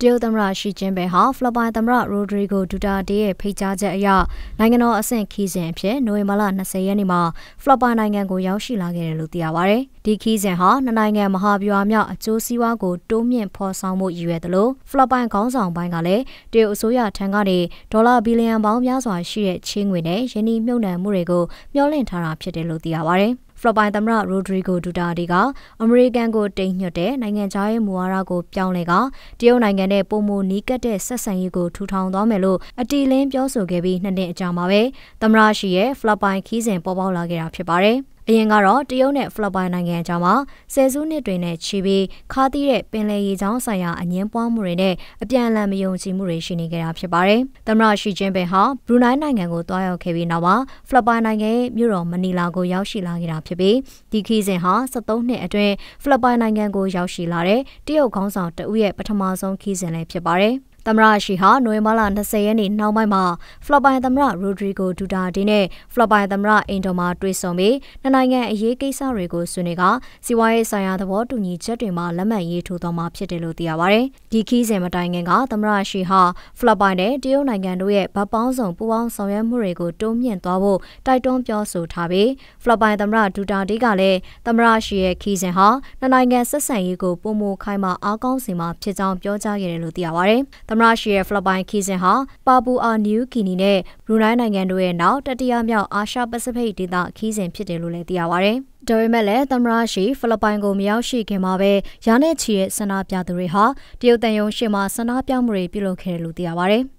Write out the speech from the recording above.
တရုတ်သမ္မတရှီကျင်းပင်ဟာဖိလစ်ပိုင်သမ္မတရိုဒရီဂိုဒူတာတေရဲ့ဖိတ်ကြားချက်အရနိုင်ငံတော်အဆင့်ခီးစဉ်အဖြစ်နိုဝင်ဘာလ20ရက်နေ့မှာဖိလစ်ပိုင်နိုင်ငံကိုရောက်ရှိလာခဲ့တယ်လို့သိရပါဗျ။ဒီခီးစဉ်ဟာနှစ်နိုင်ငံမဟာဗျူဟာမြောက်အကျိုးစီးပွားကိုတိုးမြင့်ဖော်ဆောင်မှုရည်ရွယ်တယ်လို့ဖိလစ်ပိုင်ခေါင်းဆောင်ပိုင်းကလည်းတရုတ်အစိုးရထံကနေဒေါ်လာဘီလီယံပေါင်းများစွာရှိတဲ့ချေးငွေနဲ့ယင်းနှိမ့်နှံမှုတွေကိုမျှော်လင့်ထားတာဖြစ်တယ်လို့သိရပါဗျ။ ဖိလစ်ပိုင်သမ္မတရိုဒရီဂိုဒူတာတီကအမေရိကန်ကိုတိမ်ညွတ်တဲ့နိုင်ငံခြားရေးမူဝါဒကိုပြောင်းလဲကတရုတ်နိုင်ငံနဲ့ပုံမနီးကပ်တဲ့ဆက်ဆံရေးကိုထူထောင်သွားမယ်လို့အတီလင်းပြောဆိုခဲ့ပြီးနှစ်နှစ်အကြာမှာပဲသမ္မတရှိရဲ့ဖိလစ်ပိုင်ခီးစဉ်ပေါ်ပေါက်လာခဲ့တာဖြစ်ပါတယ်။ အရင်ကတော့တရုတ်နဲ့ဖိလစ်ပိုင်နိုင်ငံအကြားမှာဆယ်စုနှစ်တွေနဲ့ချီပြီးခါးသီးတဲ့ပင်လယ်ရေကြောင်းဆိုင်ရာအငင်းပွားမှုတွေနဲ့အပြန်အလှန်မယုံကြည်မှုတွေရှိနေကြတာဖြစ်ပါတယ်။သမ္မတရှီကျင်းပင်ဟာဘရူနိုင်းနိုင်ငံကိုတွားရောက်ခဲ့ပြီးနောက်မှာဖိလစ်ပိုင်နိုင်ငံရဲ့မြို့တော်မနီလာကိုရောက်ရှိလာခဲ့တာဖြစ်ပြီးဒီခီးစဉ်ဟာ73နှစ်အတွင်းဖိလစ်ပိုင်နိုင်ငံကိုရောက်ရှိလာတဲ့တရုတ်ခေါင်းဆောင်တဦးရဲ့ပထမဆုံးခီးစဉ်လည်းဖြစ်ပါတယ်။ သမ္မတရှီဟာနိုဝင်ဘာလ20ရက်နေ့နှောင်းပိုင်းမှာဖလော်ပိုင်သမ္မတရိုဒရီဂိုဒူတာဒီနဲ့ဖလော်ပိုင်သမ္မတအင်ဒိုမှာတွေ့ဆုံပြီးနှစ်နိုင်ငံအရေးကိစ္စတွေကိုဆွေးနွေးကစီးပွားရေးဆိုင်ရာသဘောတူညီချက်တွေမှာလက်မှတ်ရေးထိုးသွားမှာဖြစ်တယ်လို့သိရပါဗျ။ဒီခီးစဉ်မတိုင်ခင်ကသမ္မတရှီဟာဖလော်ပိုင်နဲ့တရုတ်နိုင်ငံတို့ရဲ့ဗတ်ပေါင်းဆောင်ပူးပေါင်းဆောင်ရွက်မှုတွေကိုတိုးမြှင့်သွားဖို့တိုက်တွန်းပြောဆိုထားပြီးဖလော်ပိုင်သမ္မတဒူတာဒီကလည်းသမ္မတရှီရဲ့ခီးစဉ်ဟာနှစ်နိုင်ငံဆက်ဆံရေးကိုပုံမခိုင်မာအားကောင်းစေမှာဖြစ်ကြောင်းပြောကြားခဲ့တယ်လို့သိရပါဗျ။သမ္မတရှီရဲ့ဖိလစ်ပိုင်ခီးစဉ်ဟာပါပူအာနယူးဂီနီနဲ့ဘရူနိုင်းနိုင်ငံတို့ရဲ့နောက်တတိယမြောက်အာရှပစိဖိတ်ဒေသခီးစဉ်ဖြစ်တယ်လို့လည်းသိရပါဗျ။ဒါပေမဲ့လည်းသမ္မတရှိဖိလစ်ပိုင်ကိုမရောက်ရှိခင်မှာပဲရာနဲ့ချီရဲ့ဆန္ဒပြသူတွေဟာတရုတ်တန်ယုံရှိမှဆန္ဒပြမှုတွေပြုလုပ်ခဲ့တယ်လို့သိရပါဗျ။